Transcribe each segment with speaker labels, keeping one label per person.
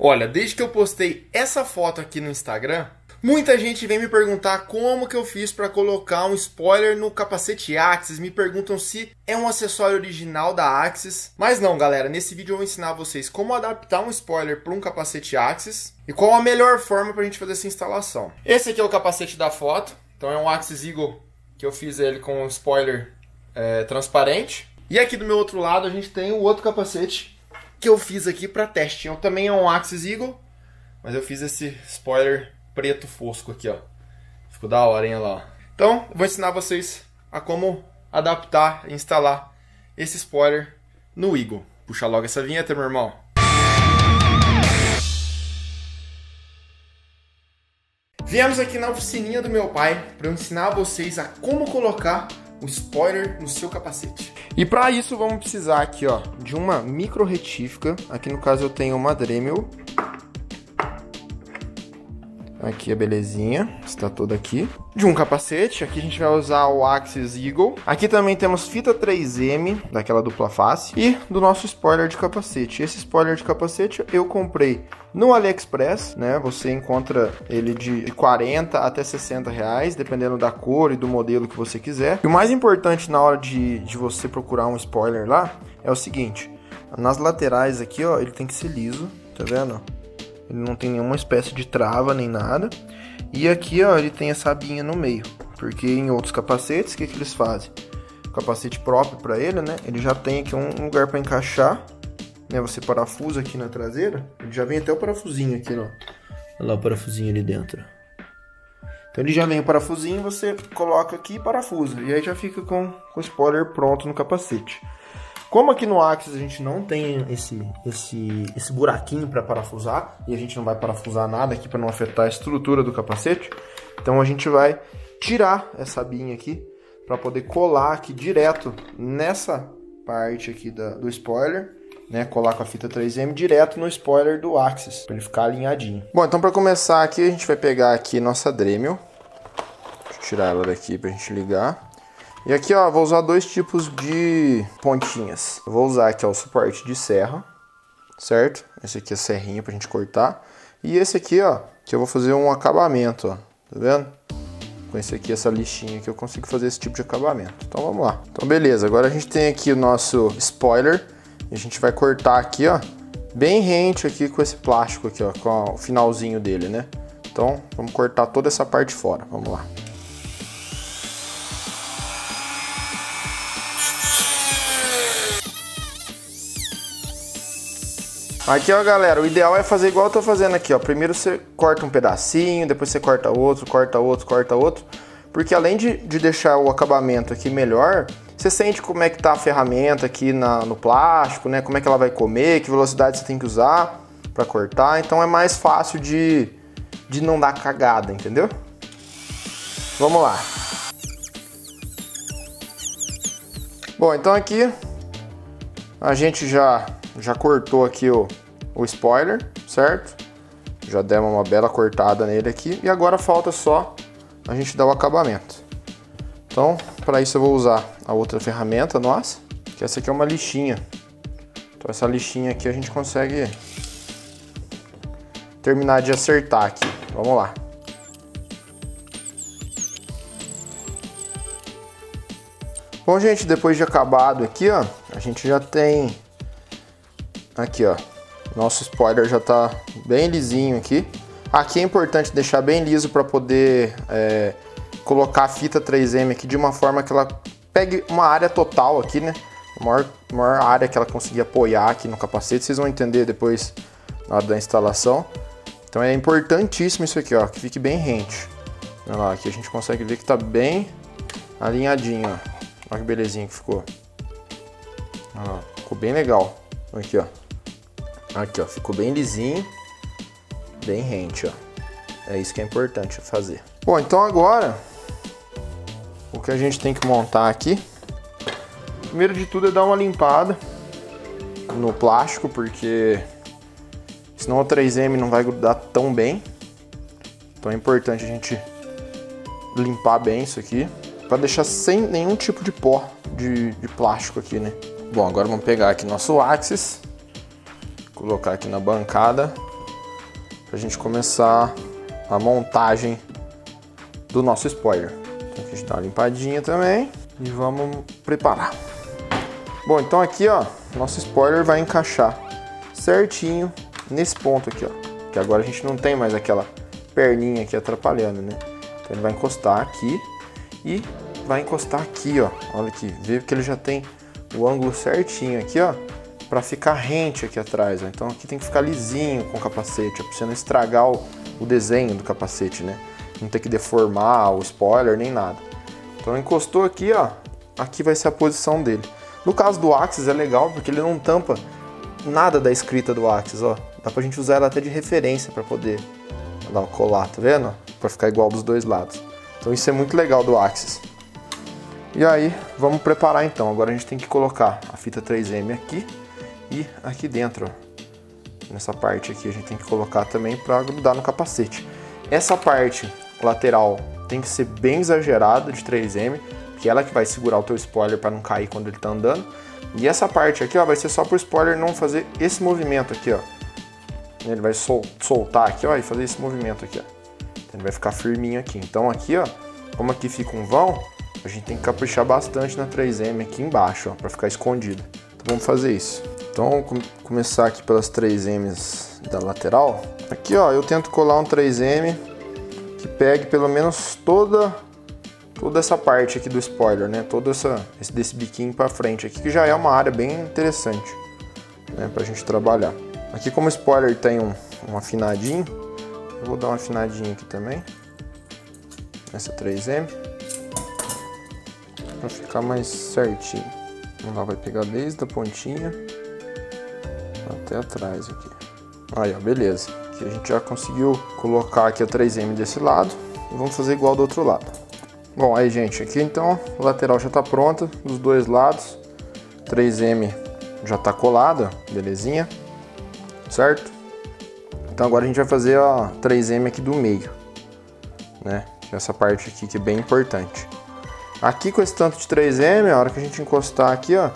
Speaker 1: Olha, desde que eu postei essa foto aqui no Instagram, muita gente vem me perguntar como que eu fiz para colocar um spoiler no capacete Axis, me perguntam se é um acessório original da Axis. Mas não, galera, nesse vídeo eu vou ensinar vocês como adaptar um spoiler para um capacete Axis e qual a melhor forma para a gente fazer essa instalação. Esse aqui é o capacete da foto, então é um Axis Eagle que eu fiz ele com um spoiler é, transparente. E aqui do meu outro lado a gente tem o outro capacete que eu fiz aqui para teste. Eu também é um Axis Eagle, mas eu fiz esse spoiler preto fosco aqui, ó. Ficou da hora, hein, lá. Então, eu vou ensinar vocês a como adaptar e instalar esse spoiler no Eagle. Puxa logo essa vinheta, meu irmão. Viemos aqui na oficininha do meu pai para eu ensinar vocês a como colocar o spoiler no seu capacete. E para isso vamos precisar aqui, ó, de uma micro retífica. Aqui no caso eu tenho uma Dremel. Aqui a belezinha, está toda aqui. De um capacete, aqui a gente vai usar o Axis Eagle. Aqui também temos fita 3M, daquela dupla face. E do nosso spoiler de capacete. Esse spoiler de capacete eu comprei no AliExpress, né? Você encontra ele de 40 até 60 reais, dependendo da cor e do modelo que você quiser. E o mais importante na hora de, de você procurar um spoiler lá é o seguinte: nas laterais aqui, ó, ele tem que ser liso, tá vendo? Ele não tem nenhuma espécie de trava nem nada. E aqui, ó, ele tem essa abinha no meio, porque em outros capacetes, o que, que eles fazem? O capacete próprio para ele, né? Ele já tem aqui um lugar para encaixar né, você parafusa aqui na traseira, ele já vem até o parafusinho aqui, ó. Olha lá o parafusinho ali dentro. Então ele já vem o parafusinho, você coloca aqui e parafusa. E aí já fica com, com o spoiler pronto no capacete. Como aqui no Axis a gente não tem esse, esse, esse buraquinho para parafusar, e a gente não vai parafusar nada aqui para não afetar a estrutura do capacete, então a gente vai tirar essa abinha aqui para poder colar aqui direto nessa parte aqui da, do spoiler né, colar com a fita 3M direto no spoiler do Axis, para ele ficar alinhadinho. Bom, então para começar aqui, a gente vai pegar aqui nossa Dremel. Deixa eu tirar ela daqui para a gente ligar. E aqui, ó, vou usar dois tipos de pontinhas. Eu vou usar aqui ó, o suporte de serra, certo? Esse aqui é serrinha para a gente cortar. E esse aqui, ó, que eu vou fazer um acabamento, ó. Tá vendo? Com esse aqui, essa lixinha que eu consigo fazer esse tipo de acabamento. Então vamos lá. Então beleza, agora a gente tem aqui o nosso spoiler e a gente vai cortar aqui, ó, bem rente aqui com esse plástico aqui, ó, com o finalzinho dele, né? Então, vamos cortar toda essa parte fora. Vamos lá. Aqui, ó, galera, o ideal é fazer igual eu tô fazendo aqui, ó. Primeiro você corta um pedacinho, depois você corta outro, corta outro, corta outro. Porque além de, de deixar o acabamento aqui melhor, você sente como é que tá a ferramenta aqui na, no plástico, né? Como é que ela vai comer, que velocidade você tem que usar para cortar. Então é mais fácil de, de não dar cagada, entendeu? Vamos lá. Bom, então aqui a gente já, já cortou aqui o, o spoiler, certo? Já demos uma bela cortada nele aqui. E agora falta só a gente dar o acabamento. Então, para isso eu vou usar a outra ferramenta nossa, que essa aqui é uma lixinha. Então essa lixinha aqui a gente consegue terminar de acertar aqui. Vamos lá. Bom, gente, depois de acabado aqui, ó, a gente já tem aqui, ó, nosso spoiler já tá bem lisinho aqui. Aqui é importante deixar bem liso para poder é, colocar a fita 3M aqui de uma forma que ela pegue uma área total aqui, né? A maior, maior área que ela conseguir apoiar aqui no capacete, vocês vão entender depois na hora da instalação. Então é importantíssimo isso aqui, ó, que fique bem rente. Olha lá, aqui a gente consegue ver que tá bem alinhadinho, ó. Olha que belezinha que ficou. Olha lá, ficou bem legal. Aqui, ó. Aqui, ó, ficou bem lisinho, bem rente, ó. É isso que é importante fazer. Bom, então agora o que a gente tem que montar aqui, primeiro de tudo é dar uma limpada no plástico, porque senão o 3M não vai grudar tão bem. Então é importante a gente limpar bem isso aqui, para deixar sem nenhum tipo de pó de, de plástico aqui, né? Bom, agora vamos pegar aqui nosso Axis, colocar aqui na bancada pra gente começar a montagem do nosso spoiler. Então a gente dá uma limpadinha também e vamos preparar. Bom, então aqui ó, nosso spoiler vai encaixar certinho nesse ponto aqui ó, que agora a gente não tem mais aquela perninha aqui atrapalhando, né? Então ele vai encostar aqui e vai encostar aqui ó, olha aqui, vê que ele já tem o ângulo certinho aqui ó, para ficar rente aqui atrás. Ó. Então aqui tem que ficar lisinho com o capacete, para você não estragar o, o desenho do capacete, né? Não ter que deformar o spoiler nem nada. Então encostou aqui, ó, aqui vai ser a posição dele. No caso do Axis é legal porque ele não tampa nada da escrita do Axis, ó. Dá pra gente usar ela até de referência para poder dar colar, tá vendo? Para ficar igual dos dois lados. Então isso é muito legal do Axis. E aí, vamos preparar então. Agora a gente tem que colocar a fita 3M aqui e aqui dentro, ó, nessa parte aqui, a gente tem que colocar também para grudar no capacete. Essa parte lateral tem que ser bem exagerada de 3M, que ela que vai segurar o teu spoiler para não cair quando ele está andando. E essa parte aqui, ó, vai ser só para o spoiler não fazer esse movimento aqui, ó. Ele vai sol soltar aqui, ó, e fazer esse movimento aqui, ó. Então, ele vai ficar firminho aqui. Então aqui, ó, como aqui fica um vão, a gente tem que caprichar bastante na 3M aqui embaixo, ó, para ficar escondido. Então vamos fazer isso. Então vamos começar aqui pelas 3Ms da lateral. Aqui ó, eu tento colar um 3M que pegue pelo menos toda toda essa parte aqui do spoiler, né? Todo essa, esse desse biquinho para frente aqui, que já é uma área bem interessante, né? Pra gente trabalhar. Aqui como o spoiler tem um, um afinadinho, eu vou dar um afinadinho aqui também. Essa 3M. Pra ficar mais certinho. Vamos lá, vai pegar desde a pontinha até atrás aqui. Aí, ó, beleza. Aqui a gente já conseguiu colocar aqui a 3M desse lado. Vamos fazer igual do outro lado. Bom, aí, gente, aqui então a lateral já tá pronta dos dois lados. 3M já tá colada, belezinha. Certo? Então agora a gente vai fazer a 3M aqui do meio, né? Essa parte aqui que é bem importante. Aqui com esse tanto de 3M, a hora que a gente encostar aqui, ó,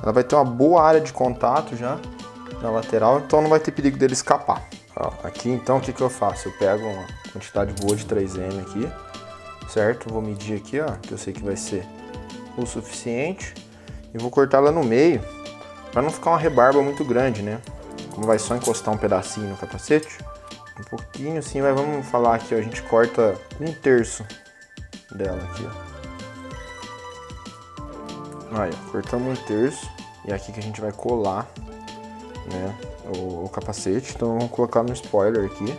Speaker 1: ela vai ter uma boa área de contato já na lateral, então não vai ter perigo dele escapar. Ó, aqui então o que, que eu faço? Eu pego uma quantidade boa de 3M aqui, certo? Vou medir aqui, ó, que eu sei que vai ser o suficiente. E vou cortar ela no meio, para não ficar uma rebarba muito grande, né? Como vai só encostar um pedacinho no capacete, um pouquinho assim, mas vamos falar aqui, ó, a gente corta um terço dela aqui, ó. Aí, ó, cortamos um terço. E é aqui que a gente vai colar né, o, o, capacete. Então vamos colocar no spoiler aqui,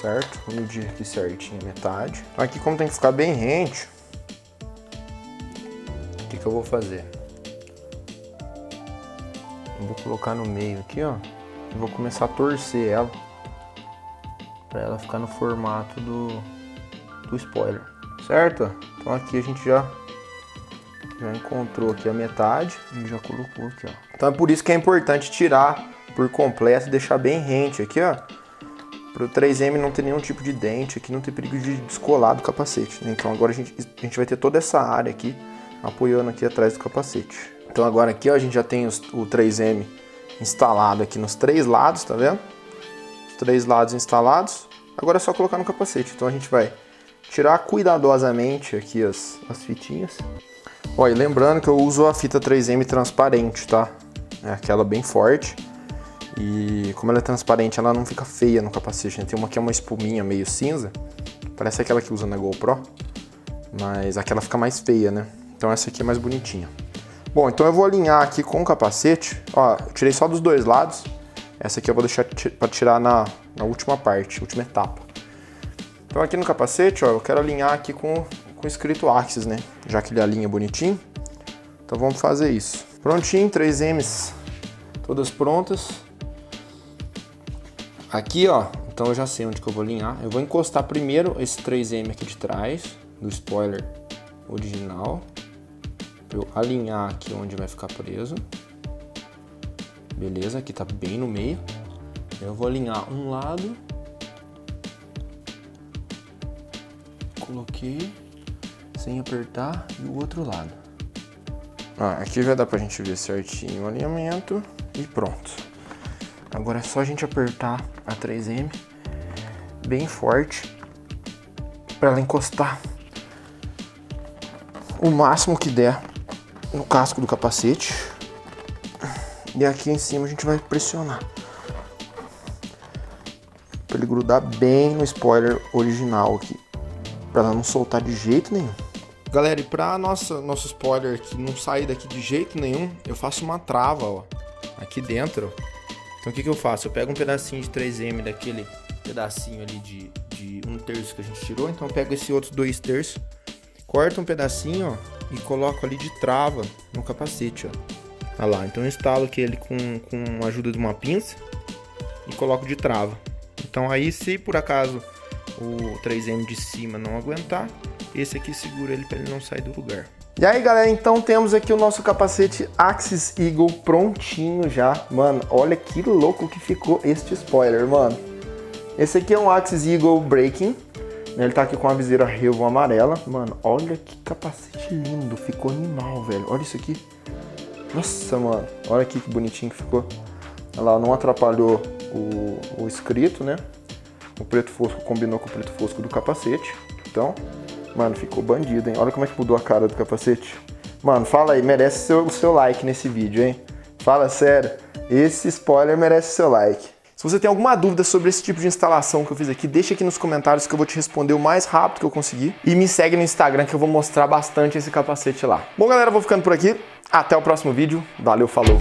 Speaker 1: certo? Vou medir aqui certinho metade. Então aqui como tem que ficar bem rente, o que, que eu vou fazer? Eu vou colocar no meio aqui, ó. E vou começar a torcer ela para ela ficar no formato do, do spoiler, certo? Então aqui a gente já já encontrou aqui a metade e já colocou aqui, ó. Então é por isso que é importante tirar por completo e deixar bem rente aqui, ó. Para o 3M não ter nenhum tipo de dente aqui, não ter perigo de descolar do capacete. Então agora a gente, a gente vai ter toda essa área aqui apoiando aqui atrás do capacete. Então agora aqui ó, a gente já tem os, o 3M instalado aqui nos três lados, tá vendo? Os três lados instalados. Agora é só colocar no capacete. Então a gente vai tirar cuidadosamente aqui as, as fitinhas. Ó, e lembrando que eu uso a fita 3M transparente, tá? É aquela bem forte. E como ela é transparente, ela não fica feia no capacete. Né? Tem uma que é uma espuminha meio cinza. Parece aquela que usa na GoPro. Mas aquela fica mais feia, né? Então essa aqui é mais bonitinha. Bom, então eu vou alinhar aqui com o capacete. Ó, eu tirei só dos dois lados. Essa aqui eu vou deixar para tirar na, na última parte, última etapa. Então aqui no capacete, ó, eu quero alinhar aqui com com escrito Axis, né? Já que ele alinha bonitinho. Então vamos fazer isso. Prontinho, 3Ms todas prontas. Aqui, ó, então eu já sei onde que eu vou alinhar. Eu vou encostar primeiro esse 3M aqui de trás, do spoiler original. Pra eu alinhar aqui onde vai ficar preso. Beleza, aqui tá bem no meio. Eu vou alinhar um lado. Coloquei sem apertar e o outro lado. Ah, aqui já dá pra gente ver certinho o alinhamento e pronto. Agora é só a gente apertar a 3M bem forte para ela encostar o máximo que der no casco do capacete. E aqui em cima a gente vai pressionar. Para ele grudar bem no spoiler original aqui. Para ela não soltar de jeito nenhum. Galera, e para nossa nosso spoiler aqui não sair daqui de jeito nenhum, eu faço uma trava, ó, aqui dentro. Então o que que eu faço? Eu pego um pedacinho de 3M daquele pedacinho ali de, de um terço que a gente tirou, então eu pego esse outro dois terços, corto um pedacinho, ó, e coloco ali de trava no capacete, ó. Olha lá, então eu instalo aqui ele com, com a ajuda de uma pinça e coloco de trava. Então aí se por acaso o 3M de cima não aguentar, esse aqui segura ele para ele não sair do lugar. E aí, galera, então temos aqui o nosso capacete Axis Eagle prontinho já. Mano, olha que louco que ficou este spoiler, mano. Esse aqui é um Axis Eagle Breaking. Ele tá aqui com a viseira Revo amarela. Mano, olha que capacete lindo. Ficou animal, velho. Olha isso aqui. Nossa, mano. Olha aqui que bonitinho que ficou. Lá, não atrapalhou o, o escrito, né? O preto fosco combinou com o preto fosco do capacete. Então, Mano, ficou bandido, hein? Olha como é que mudou a cara do capacete. Mano, fala aí, merece seu, o seu like nesse vídeo, hein? Fala sério, esse spoiler merece seu like. Se você tem alguma dúvida sobre esse tipo de instalação que eu fiz aqui, deixa aqui nos comentários que eu vou te responder o mais rápido que eu conseguir. E me segue no Instagram que eu vou mostrar bastante esse capacete lá. Bom, galera, vou ficando por aqui. Até o próximo vídeo. Valeu, falou!